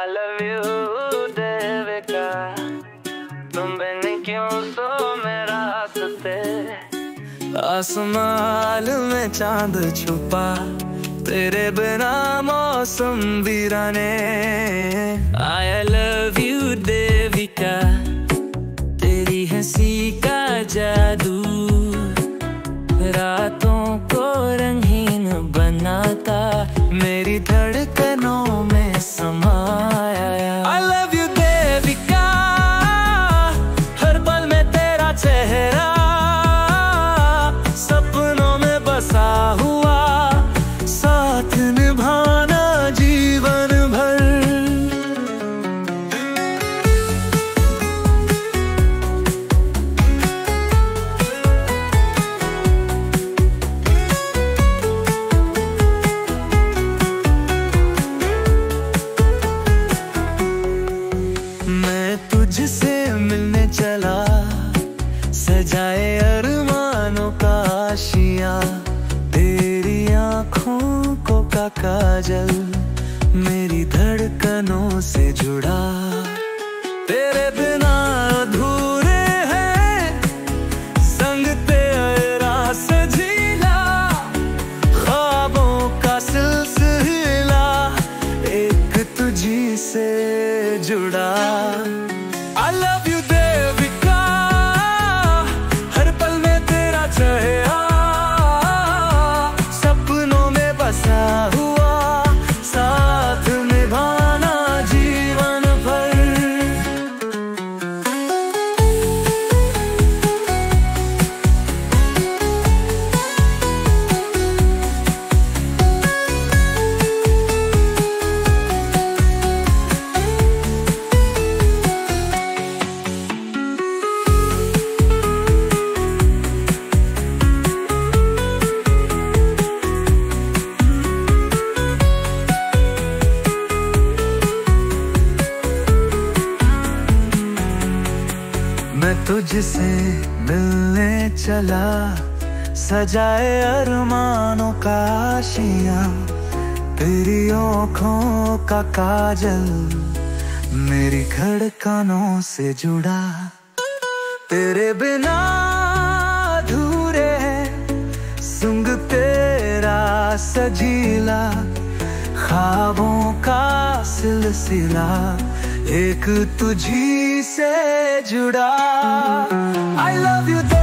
I love you तुम बिन क्यों सो मेरा आसमाल में चाँद छुपा, तेरे बिना मौसम वीराने I love you देविका तेरी हँसी का जादू रातों को रंगीन बनाता। मेरी धड़कनों को काजल मेरी धड़कनों से जुड़ा। तेरे बिना अधूरे हैं, संग तेरा सजीला ख्वाबों का सिलसिला एक तुझी से जुड़ा। I love you, देविका, हर पल में तेरा चेहरा। मैं तुझसे मिलने चला, सजाए अरमानों का आशिया, तेरी आँखों का काजल, मेरी धड़कनों से जुड़ा। तेरे बिना अधूरे हैं, संग तेरा सजीला, ख्वाबों का सिलसिला, एक तुझी से जुड़ा I love you देविका